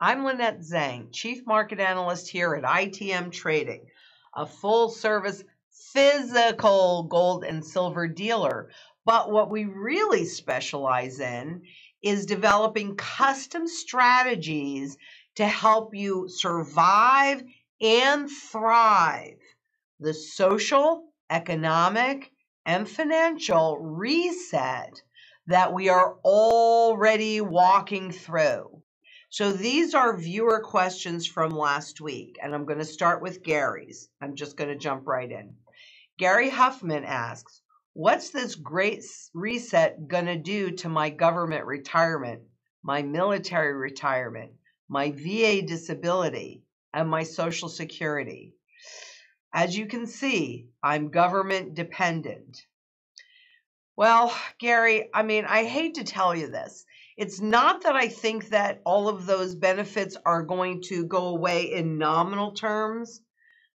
I'm Lynette Zang, Chief Market Analyst here at ITM Trading, a full service physical gold and silver dealer. But what we really specialize in is developing custom strategies to help you survive and thrive the social, economic, and financial reset that we are already walking through. So these are viewer questions from last week, and I'm going to start with Gary's. I'm just going to jump right in. Gary Huffman asks, What's this great reset going to do to my government retirement, my military retirement, my VA disability, and my Social Security? As you can see, I'm government dependent. Well, Gary, I mean, I hate to tell you this. It's not that I think that all of those benefits are going to go away in nominal terms,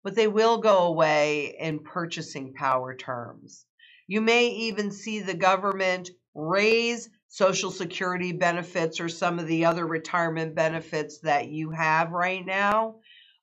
but they will go away in purchasing power terms. You may even see the government raise Social Security benefits or some of the other retirement benefits that you have right now,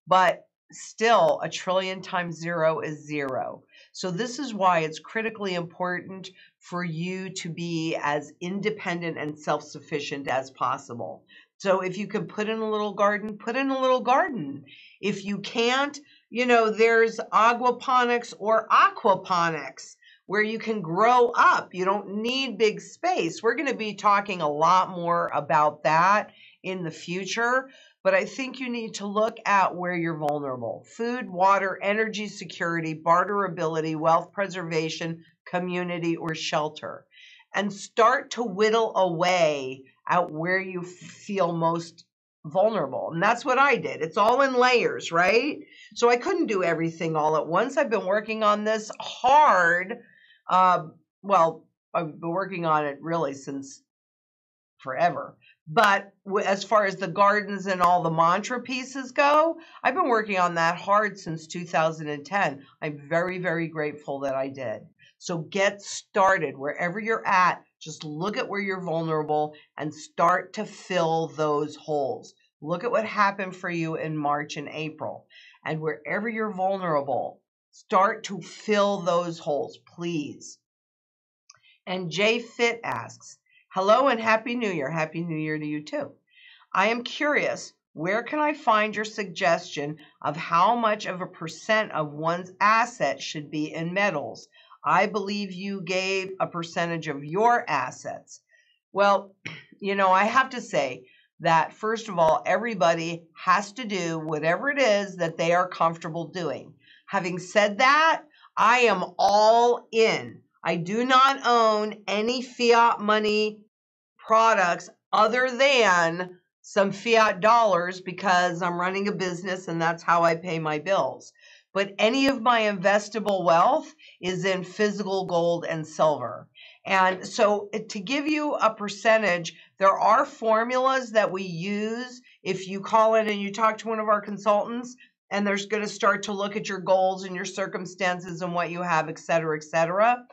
but still a trillion times zero is zero. So, this is why it's critically important for you to be as independent and self sufficient as possible. So, if you can put in a little garden, put in a little garden. If you can't, you know, there's aquaponics or aquaponics where you can grow up. You don't need big space. We're going to be talking a lot more about that in the future but I think you need to look at where you're vulnerable food, water, energy security, barterability, wealth preservation, community, or shelter. And start to whittle away at where you feel most vulnerable. And that's what I did. It's all in layers, right? So I couldn't do everything all at once. I've been working on this hard. Uh, well, I've been working on it really since forever. But as far as the gardens and all the mantra pieces go, I've been working on that hard since 2010. I'm very, very grateful that I did. So get started wherever you're at. Just look at where you're vulnerable and start to fill those holes. Look at what happened for you in March and April. And wherever you're vulnerable, start to fill those holes, please. And Jay Fit asks, Hello and Happy New Year. Happy New Year to you too. I am curious, where can I find your suggestion of how much of a percent of one's asset should be in metals? I believe you gave a percentage of your assets. Well, you know, I have to say that first of all, everybody has to do whatever it is that they are comfortable doing. Having said that, I am all in. I do not own any fiat money products other than some fiat dollars because I'm running a business and that's how I pay my bills. But any of my investable wealth is in physical gold and silver. And so eh, to give you a percentage, there are formulas that we use. If you call in and you talk to one of our consultants, and they're going to start to look at your goals and your circumstances and what you have, et cetera, et cetera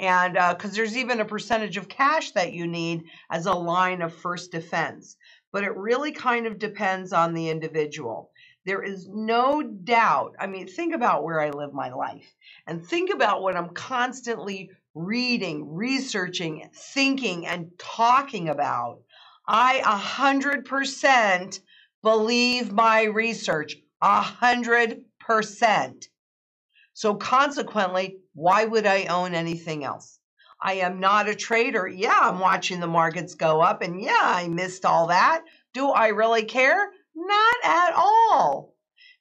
and because uh, there's even a percentage of cash that you need as a line of first defense. But it really kind of depends on the individual. There is no doubt. I mean, think about where I live my life and think about what I'm constantly reading, researching, thinking, and talking about. I 100% believe my research. 100%. So consequently, why would I own anything else? I am not a trader. Yeah, I'm watching the markets go up, and yeah, I missed all that. Do I really care? Not at all.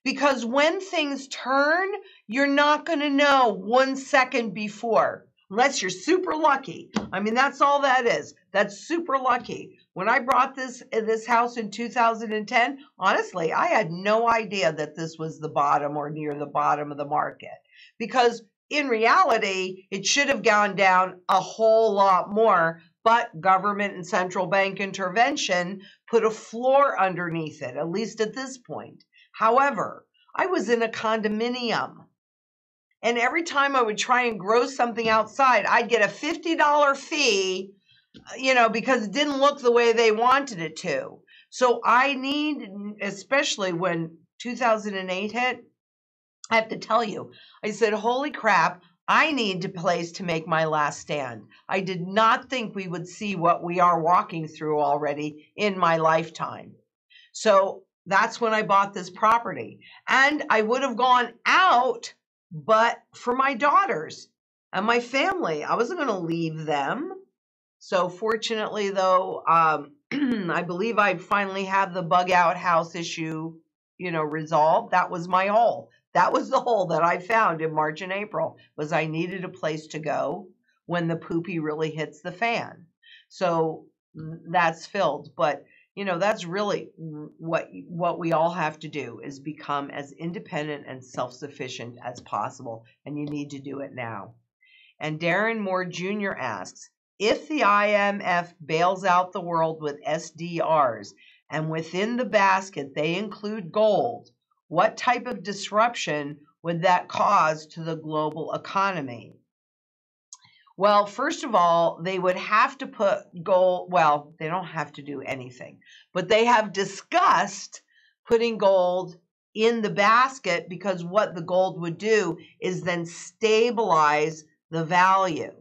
Because when things turn, you're not going to know one second before, unless you're super lucky. I mean, that's all that is. That's super lucky. When I bought this uh, this house in 2010, honestly, I had no idea that this was the bottom or near the bottom of the market because in reality, it should have gone down a whole lot more, but government and central bank intervention put a floor underneath it, at least at this point. However, I was in a condominium. And every time I would try and grow something outside, I'd get a $50 fee, you know, because it didn't look the way they wanted it to. So I need, especially when 2008 hit, I have to tell you, I said, holy crap, I need a place to make my last stand. I did not think we would see what we are walking through already in my lifetime. So that's when I bought this property. And I would have gone out, but for my daughters and my family, I wasn't going to leave them. So fortunately, though, um, I believe I finally have the bug out house issue, you know, resolved. That was my hole. That was the hole that I found in March and April was I needed a place to go when the poopy really hits the fan. So that's filled, but you know that's really what what we all have to do is become as independent and self-sufficient as possible and you need to do it now. And Darren Moore Jr. asks, if the IMF bails out the world with SDRs and within the basket they include gold, what type of disruption would that cause to the global economy? Well, first of all, they would have to put gold, well, they don't have to do anything, but they have discussed putting gold in the basket because what the gold would do is then stabilize the value.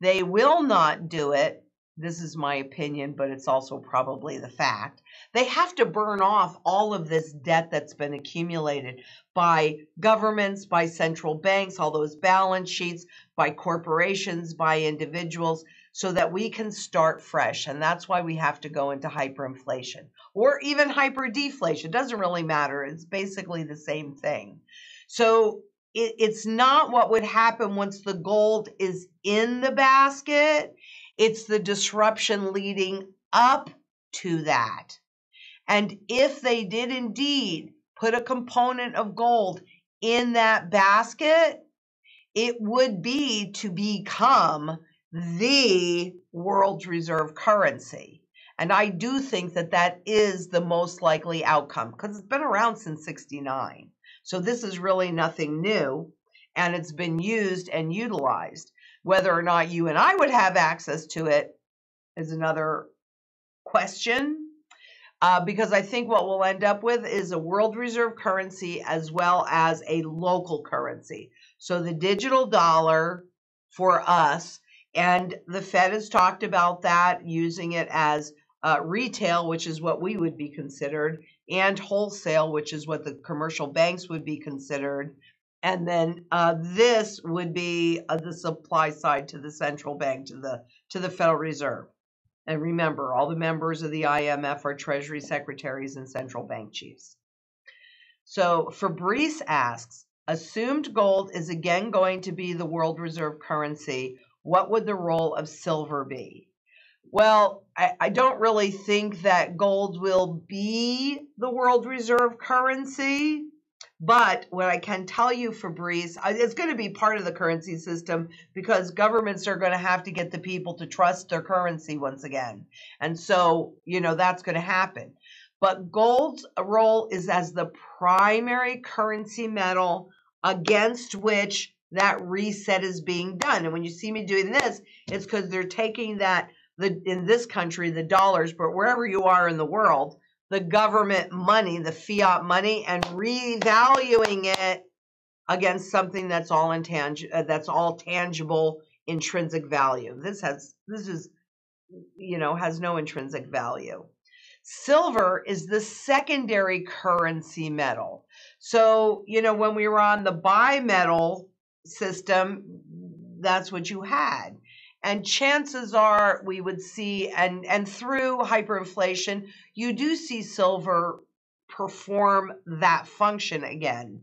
They will not do it. This is my opinion, but it's also probably the fact. They have to burn off all of this debt that's been accumulated by governments, by central banks, all those balance sheets, by corporations, by individuals, so that we can start fresh. And that's why we have to go into hyperinflation or even hyperdeflation. It doesn't really matter. It's basically the same thing. So it, it's not what would happen once the gold is in the basket, it's the disruption leading up to that. And if they did indeed put a component of gold in that basket, it would be to become the world's reserve currency. And I do think that that is the most likely outcome because it's been around since 69. So this is really nothing new and it's been used and utilized. Whether or not you and I would have access to it is another question. Uh, because I think what we'll end up with is a world reserve currency as well as a local currency. So the digital dollar for us, and the Fed has talked about that, using it as uh, retail, which is what we would be considered, and wholesale, which is what the commercial banks would be considered. And then uh, this would be uh, the supply side to the central bank, to the to the Federal Reserve. And remember, all the members of the IMF are Treasury secretaries and central bank chiefs. So Fabrice asks, assumed gold is again going to be the world reserve currency. What would the role of silver be? Well, I, I don't really think that gold will be the world reserve currency. But what I can tell you, Fabrice, it's going to be part of the currency system because governments are going to have to get the people to trust their currency once again. And so, you know, that's going to happen. But gold's role is as the primary currency metal against which that reset is being done. And when you see me doing this, it's because they're taking that the in this country the dollars, but wherever you are in the world, the government money, the fiat money, and revaluing it against something that's all intangible, uh, that's all tangible, intrinsic value. This has this is you know has no intrinsic value. Silver is the secondary currency metal. So, you know, when we were on the bimetal system, that's what you had and chances are we would see and and through hyperinflation you do see silver perform that function again.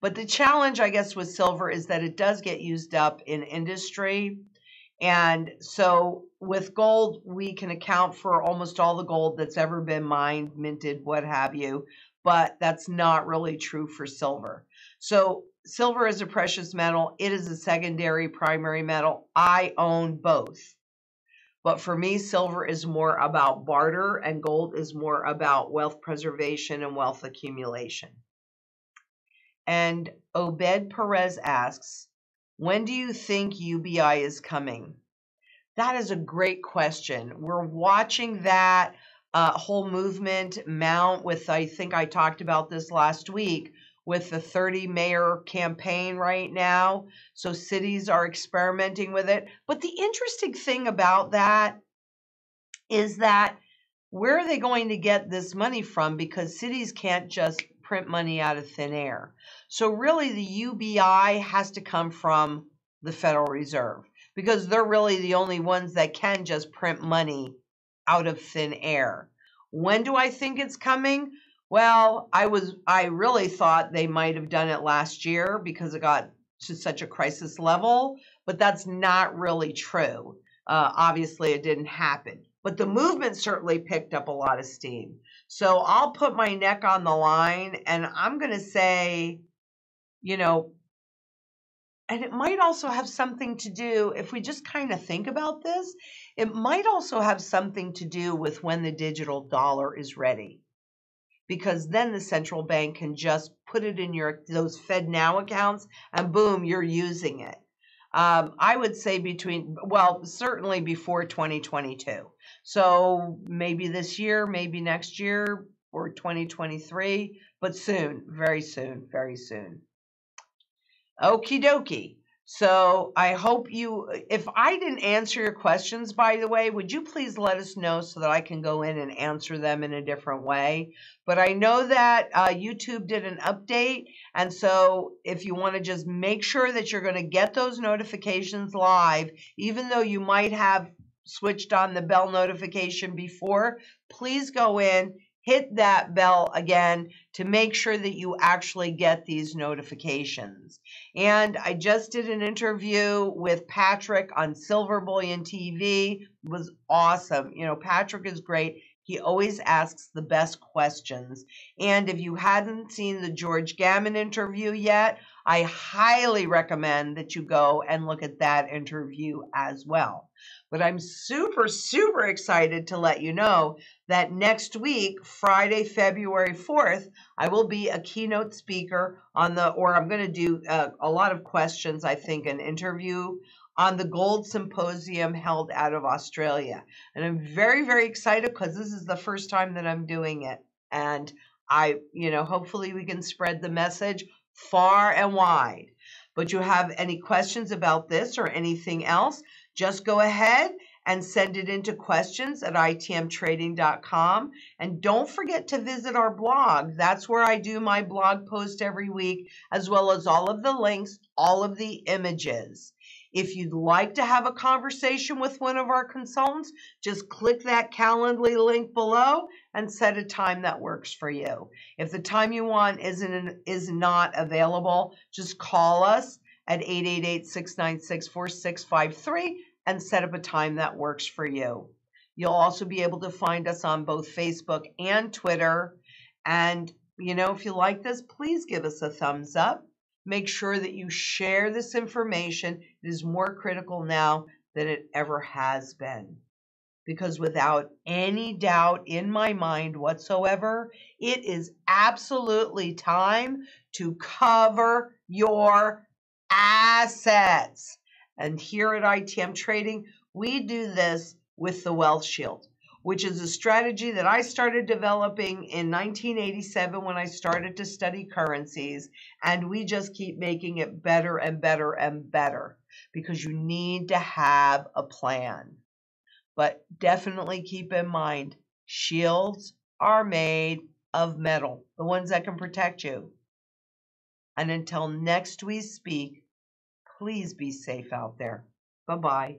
But the challenge i guess with silver is that it does get used up in industry. And so with gold we can account for almost all the gold that's ever been mined minted what have you. But that's not really true for silver. So silver is a precious metal. It is a secondary primary metal. I own both. But for me, silver is more about barter and gold is more about wealth preservation and wealth accumulation. And Obed Perez asks, when do you think UBI is coming? That is a great question. We're watching that. uh, whole movement mount with, I think I talked about this last week, with the 30 mayor campaign right now. So cities are experimenting with it. But the interesting thing about that is that where are they going to get this money from? Because cities can't just print money out of thin air. So really the UBI has to come from the Federal Reserve because they're really the only ones that can just print money out of thin air. When do I think it's coming? Well, I was I really thought they might have done it last year because it got to such a crisis level, but that's not really true. Uh, obviously, it didn't happen, but the movement certainly picked up a lot of steam. So I'll put my neck on the line, and I'm going to say, you know, and it might also have something to do, if we just kind of think about this, it might also have something to do with when the digital dollar is ready. Because then the central bank can just put it in your those Fed Now accounts and boom, you're using it. Um, I would say between, well, certainly before 2022. So maybe this year, maybe next year, or 2023, but soon, very soon, very soon. Okie dokie. So I hope you, if I didn't answer your questions, by the way, would you please let us know so that I can go in and answer them in a different way? But I know that uh, YouTube did an update. And so if you want to just make sure that you're going to get those notifications live, even though you might have switched on the bell notification before, please go in hit that bell again to make sure that you actually get these notifications. And I just did an interview with Patrick on Silver Bullion TV. It was awesome. You know, Patrick is great. He always asks the best questions. And if you hadn't seen the George Gammon interview yet, I highly recommend that you go and look at that interview as well. But I'm super, super excited to let you know that next week, Friday, February 4th, I will be a keynote speaker on the, or I'm going to do uh, a lot of questions, I think, an interview on the Gold Symposium held out of Australia. And I'm very, very excited because this is the first time that I'm doing it. And I, you know, hopefully we can spread the message far and wide. But you have any questions about this or anything else, just go ahead and send it into questions at itmtrading.com. And don't forget to visit our blog. That's where I do my blog post every week, as well as all of the links, all of the images. If you'd like to have a conversation with one of our consultants, just click that Calendly link below and set a time that works for you. If the time you want isn't is not available, just call us at 888-696-4653 and set up a time that works for you. You'll also be able to find us on both Facebook and Twitter. And, you know, if you like this, please give us a thumbs up. Make sure that you share this information. It is more critical now than it ever has been. Because without any doubt in my mind whatsoever, it is absolutely time to cover your assets. And here at ITM Trading, we do this with the Wealth Shield which is a strategy that I started developing in 1987 when I started to study currencies. And we just keep making it better and better and better because you need to have a plan. But definitely keep in mind shields are made of metal, the ones that can protect you. And until next we speak, please be safe out there. Bye bye.